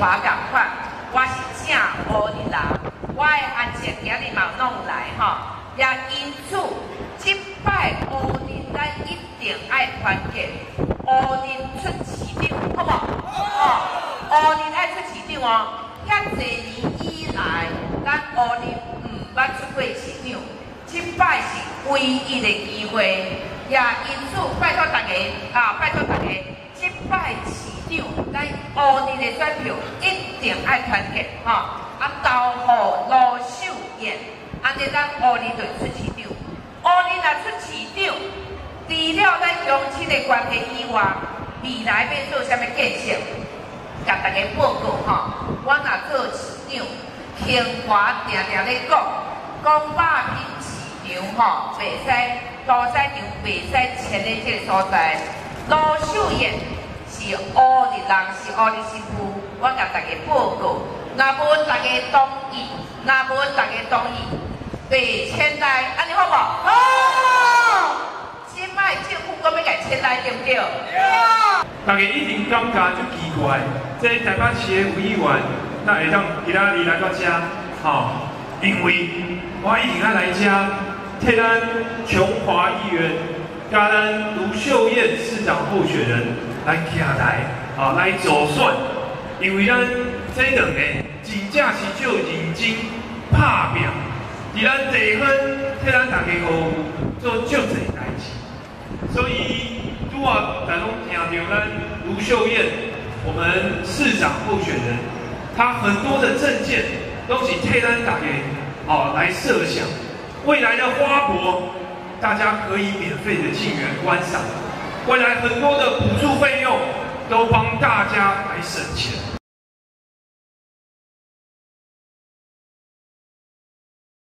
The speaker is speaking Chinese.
华共款，我是正乌日人，我的安全今日嘛弄来吼，也因此，即摆乌日咱一定爱团结，乌日出市长，好不？好，乌日爱出市长哦，遐侪年以来，咱乌日毋捌出过市长，即摆是唯一的机会，也因此拜托大家啊，拜托大家，即摆市长，咱五年的选票一定爱团结，吼，啊，投互罗秀燕，安尼咱五年就出市长，五年若出市长，除了咱乡亲的关系以外，未来要做啥物建设？甲大家报告吼，我若做市长，兴华定定咧讲，讲百品市场吼，袂使多市场袂使迁咧即个所在。罗秀燕是乌日人，是乌日媳妇，我甲大家报告，若无大家同意，若无大家同意，袂迁来，安尼好无？好。即摆政府搁要甲迁来对不对？对。大家一定感觉就奇怪，这台北市的委员，那会当其他里来到遮，吼，因为我一定要来遮，替咱琼华议员、甲咱卢秀燕市长候选人来徛台，啊，来走算，因为咱这两个真正是就认真拍拼，伫咱地方替咱大家好做足侪代志，所以。拄啊，在拢听到咱卢秀燕，我们市长候选人，他很多的证件都是替咱大家哦来设想，未来的花博，大家可以免费的进园观赏，未来很多的补助费用都帮大家来省钱。